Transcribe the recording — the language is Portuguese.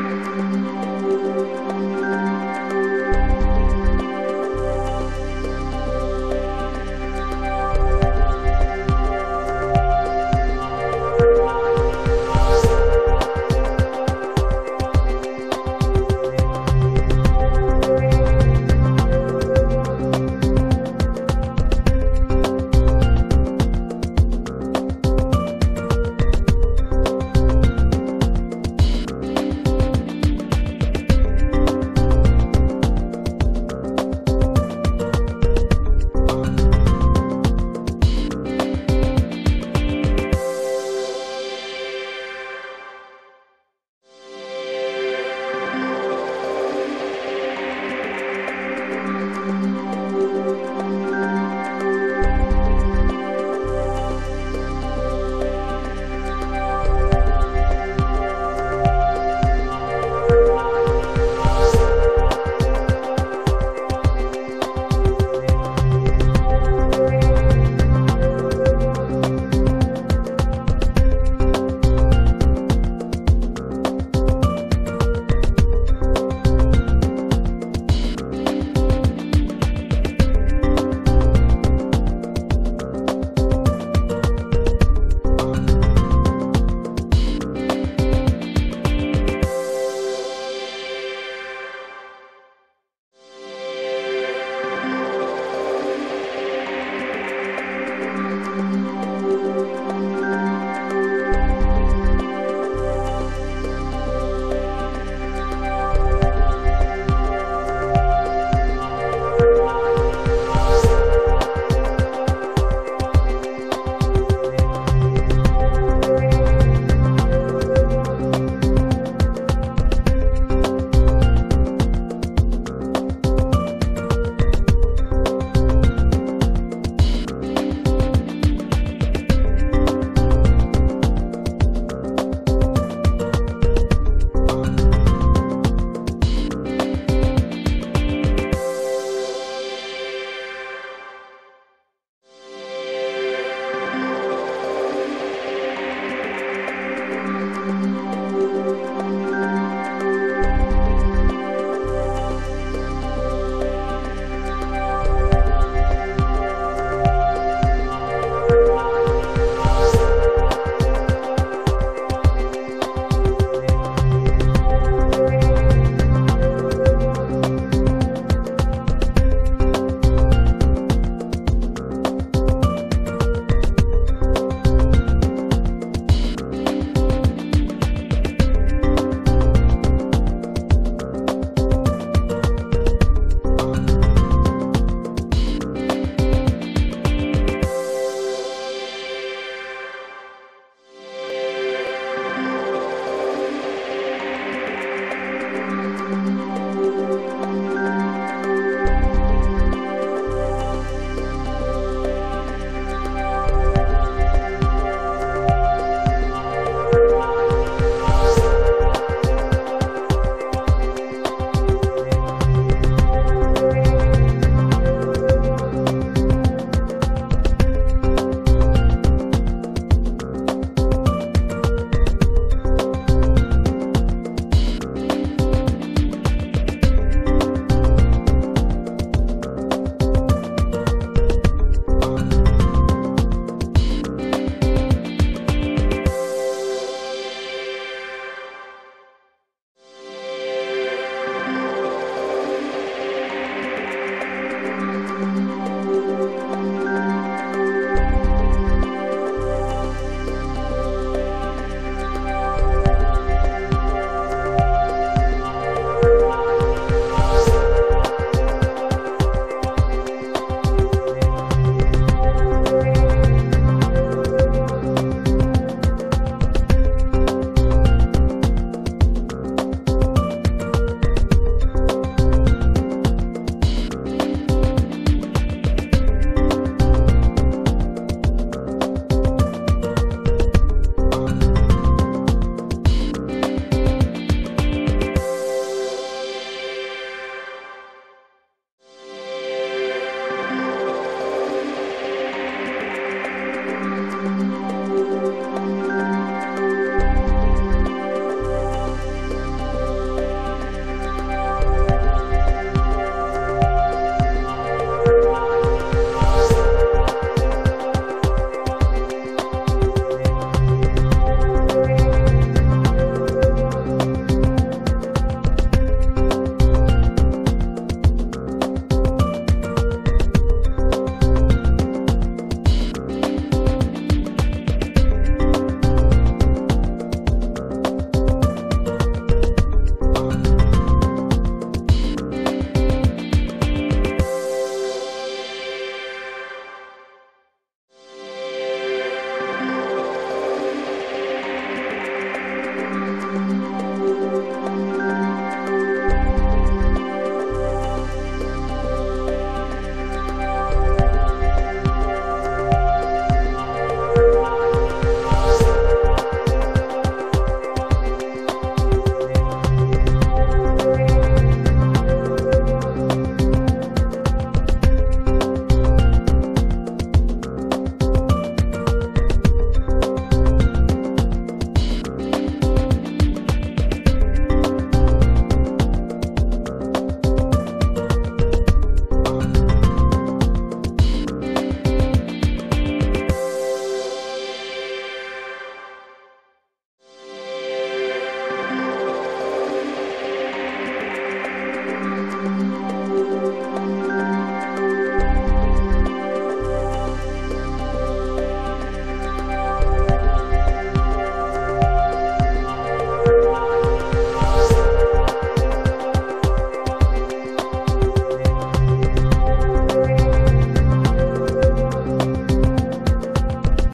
Música